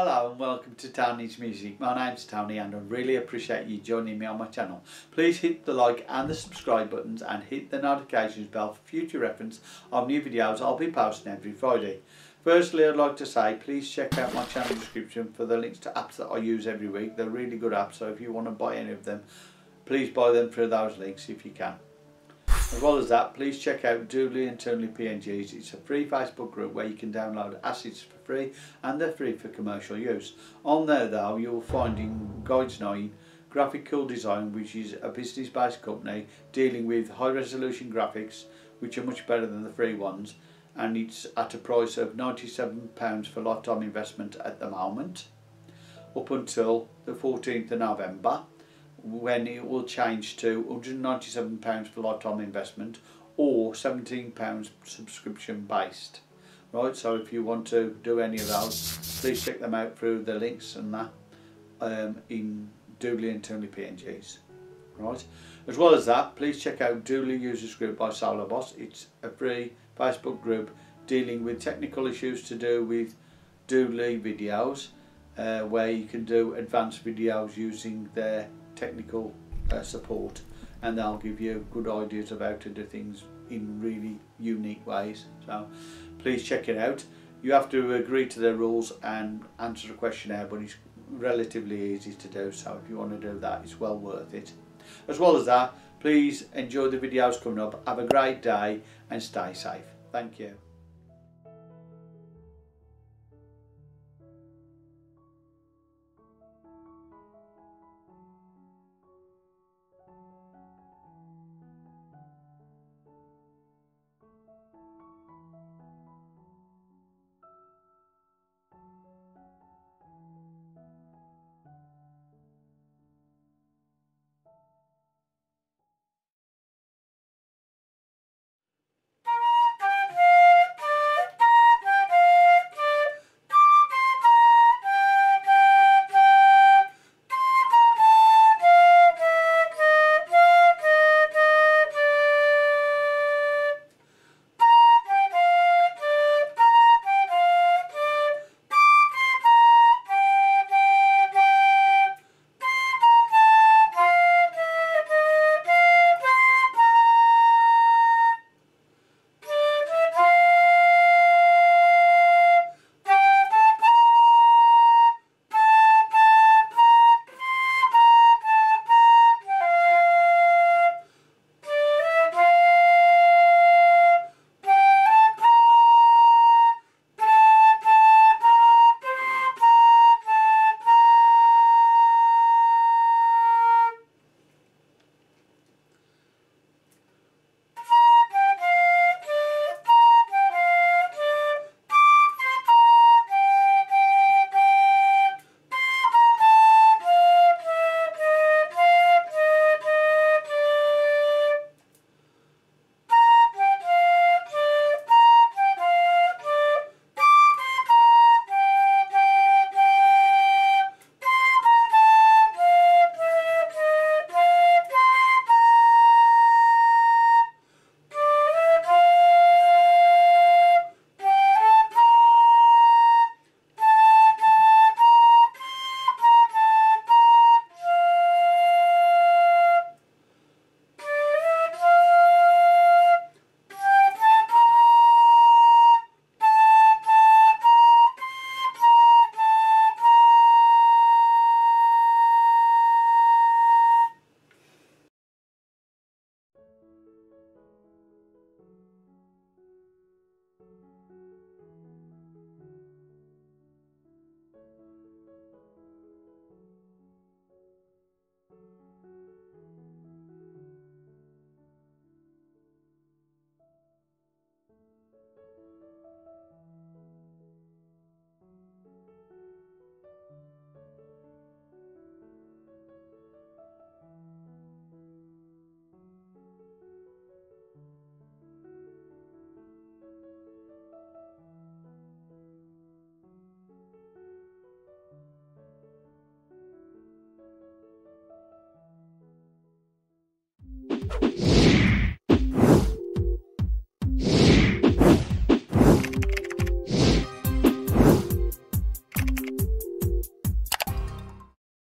Hello and welcome to Tony's Music. My name's Tony and I really appreciate you joining me on my channel. Please hit the like and the subscribe buttons and hit the notifications bell for future reference of new videos I'll be posting every Friday. Firstly I'd like to say please check out my channel description for the links to apps that I use every week. They're really good apps so if you want to buy any of them please buy them through those links if you can. As well as that, please check out Doodly and Toonly PNGs. It's a free Facebook group where you can download assets for free and they're free for commercial use. On there though, you'll find in Guides 9 Graphic Cool Design, which is a business-based company dealing with high-resolution graphics, which are much better than the free ones, and it's at a price of £97 for lifetime investment at the moment, up until the 14th of November when it will change to £197 for lifetime investment or £17 subscription based. Right, so if you want to do any of those, please check them out through the links and that um, in Doodly and Toonly PNGs. Right, as well as that, please check out Doodly Users Group by Solar Boss. It's a free Facebook group dealing with technical issues to do with Doodly videos, uh, where you can do advanced videos using their technical uh, support and they'll give you good ideas of how to do things in really unique ways. So please check it out. You have to agree to their rules and answer a questionnaire but it's relatively easy to do so if you want to do that it's well worth it. As well as that please enjoy the videos coming up. Have a great day and stay safe. Thank you